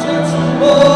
just more.